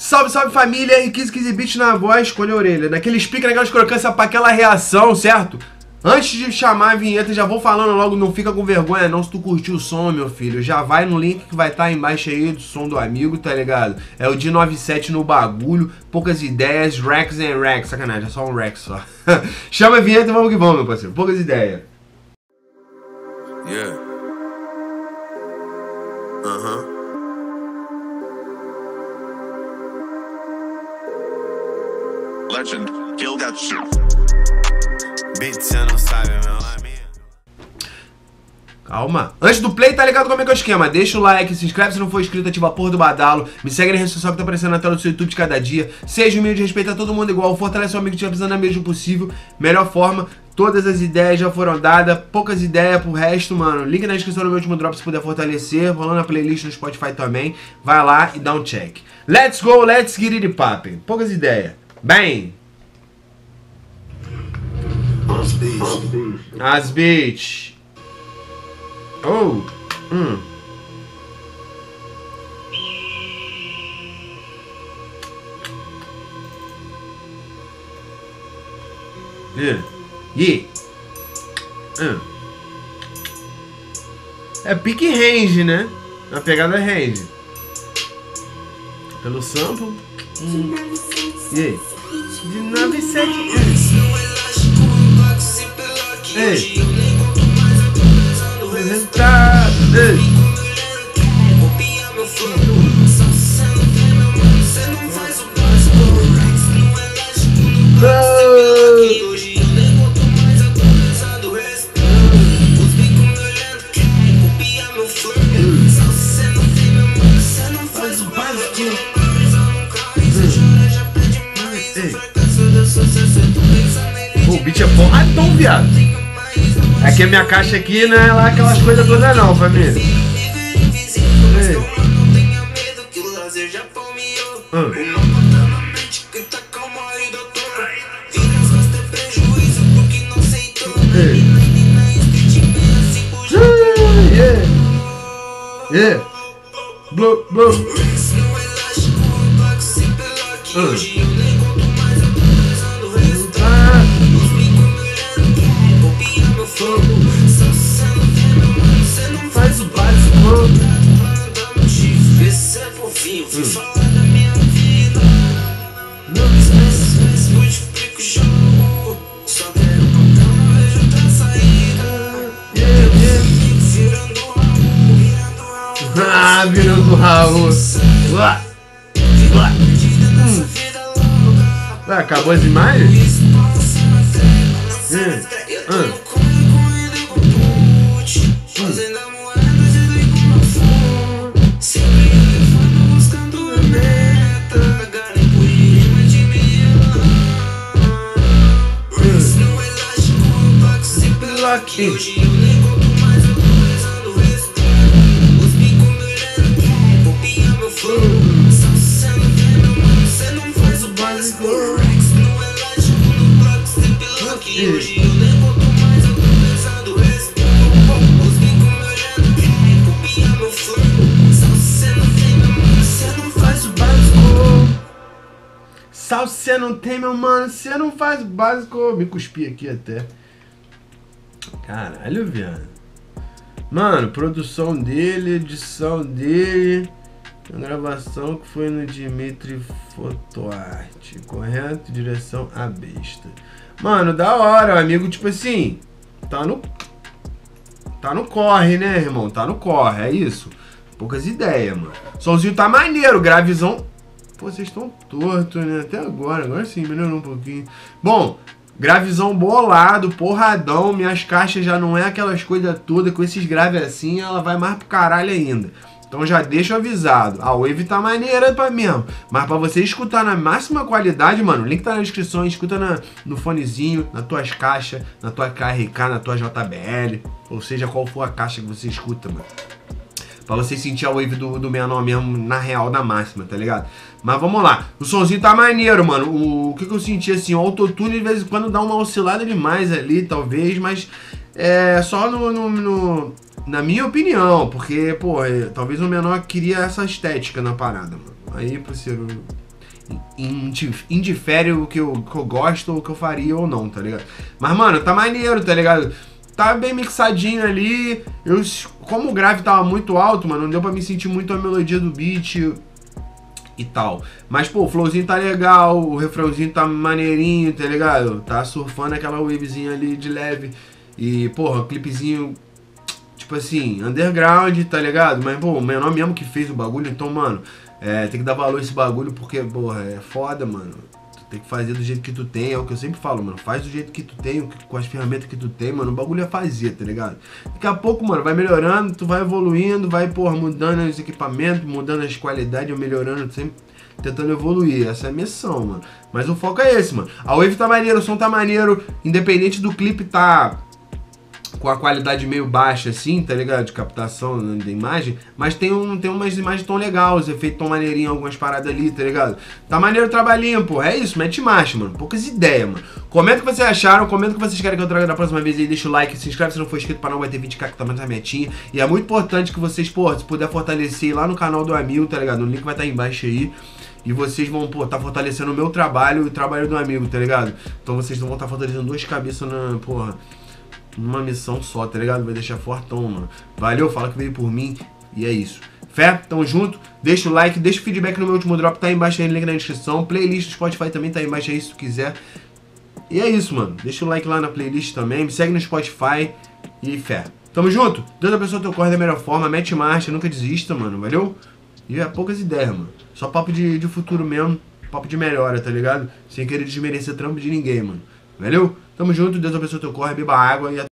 Salve, salve família, R1515 bits na voz, escolha a orelha. Naquele speaker, naquelas crocâncias pra aquela reação, certo? Antes de chamar a vinheta, já vou falando logo, não fica com vergonha não se tu curtiu o som, meu filho. Já vai no link que vai estar tá embaixo aí do som do amigo, tá ligado? É o de 97 no bagulho, poucas ideias, Rex and Rex. Sacanagem, é só um Rex só. Chama a vinheta e vamos que vamos, meu parceiro. Poucas ideias. Yeah. Aham. Uh -huh. Legend, kill that shit. Bitch, não sabe meu nome. Calma. Antes do play, tá ligado como é que é o esquema? Deixa o like, se inscreve se não for inscrito, ativa a porra do badalo. Me segue na rede social que tá aparecendo na tela do seu YouTube de cada dia. Seja humilde, respeita todo mundo igual. Fortalece o amigo que estiver precisando da mesmo possível. Melhor forma. Todas as ideias já foram dadas. Poucas ideias pro resto, mano. Link na descrição do meu último drop se puder fortalecer. Rolando a playlist no Spotify também. Vai lá e dá um check. Let's go, let's get it popping. Poucas ideias. Bem. As Beach. Oh. Hum. Yeah. Yeah. Hum. É pique range, né? A pegada range. Pelo sample. Hum. Yeah. De 97. Ei. Resultado. Ei. Beat é bom. Ah, então, viado. É que a minha caixa aqui não é lá aquelas coisas todas não, família. Ei. Hum. Ei. Yeah. Blow, blow. Hum. Raul. Uá. Uá. Hum. Ah, acabou as imagens? Hum. Hum. aqui. Sal, você não tem, meu mano, você não faz básico. Me cuspi aqui até. Caralho, viado. Mano, produção dele, edição dele. A gravação que foi no Dimitri Fotoarte, correto? Direção a besta. Mano, da hora, o amigo, tipo assim, tá no. Tá no corre, né, irmão? Tá no corre, é isso. Poucas ideias, mano. Somzinho tá maneiro, gravizão. Pô, vocês estão tortos, né? Até agora, agora sim, melhorou um pouquinho. Bom, Gravizão bolado, porradão, minhas caixas já não é aquelas coisas todas, com esses graves assim, ela vai mais pro caralho ainda. Então já deixo avisado. A Wave tá maneira pra mesmo. Mas pra você escutar na máxima qualidade, mano, o link tá na descrição. Escuta na, no fonezinho, nas tuas caixas, na tua KRK, na tua JBL. Ou seja, qual for a caixa que você escuta, mano. Pra você sentir a wave do, do menor mesmo na real, na máxima, tá ligado? Mas vamos lá. O somzinho tá maneiro, mano. O, o que, que eu senti assim? O autotune de vez em quando dá uma oscilada demais ali, talvez, mas é só no, no, no na minha opinião, porque, pô, é, talvez o menor queria essa estética na parada, mano. Aí, parceiro, indifere o que eu, que eu gosto ou o que eu faria ou não, tá ligado? Mas, mano, tá maneiro, tá ligado? Tá bem mixadinho ali. Eu, como o grave tava muito alto, mano, não deu pra me sentir muito a melodia do beat e tal. Mas, pô, o flowzinho tá legal, o refrãozinho tá maneirinho, tá ligado? Tá surfando aquela wavezinha ali de leve. E, porra, clipezinho, tipo assim, underground, tá ligado? Mas, pô, o menor mesmo que fez o bagulho, então, mano, é, tem que dar valor a esse bagulho porque, porra, é foda, mano. Tu tem que fazer do jeito que tu tem, é o que eu sempre falo, mano. Faz do jeito que tu tem, com as ferramentas que tu tem, mano. O bagulho é fazer, tá ligado? Daqui a pouco, mano, vai melhorando, tu vai evoluindo, vai, porra, mudando os equipamentos, mudando as qualidades, melhorando, sempre tentando evoluir. Essa é a missão, mano. Mas o foco é esse, mano. A wave tá maneiro, o som tá maneiro, independente do clipe tá com a qualidade meio baixa, assim, tá ligado? De captação né, da imagem. Mas tem, um, tem umas imagens tão legais, efeito tão maneirinho, algumas paradas ali, tá ligado? Tá maneiro o trabalhinho, pô. É isso, mete marcha, mano. Poucas ideias, mano. Comenta o que vocês acharam, comenta o que vocês querem que eu traga da próxima vez aí. Deixa o like, se inscreve se não for inscrito para não vai ter 20k que tá mais na metinha. E é muito importante que vocês, pô, se puder fortalecer lá no canal do amigo, tá ligado? O link vai estar tá aí embaixo aí. E vocês vão, pô, tá fortalecendo o meu trabalho e o trabalho do amigo, tá ligado? Então vocês vão estar tá fortalecendo duas cabeças na, porra numa missão só, tá ligado? Vai deixar fortão, mano. Valeu, fala que veio por mim. E é isso. Fé, tamo junto. Deixa o like, deixa o feedback no meu último drop, tá aí embaixo aí, link na descrição. Playlist Spotify também tá aí embaixo aí se tu quiser. E é isso, mano. Deixa o like lá na playlist também. Me segue no Spotify. E fé. Tamo junto. Deus abençoe teu corre da melhor forma. Mete marcha, nunca desista, mano. Valeu? E é poucas ideias, mano. Só papo de, de futuro mesmo. Papo de melhora, tá ligado? Sem querer desmerecer trampo de ninguém, mano. Valeu? Tamo junto, Deus abençoe teu corre, beba água e até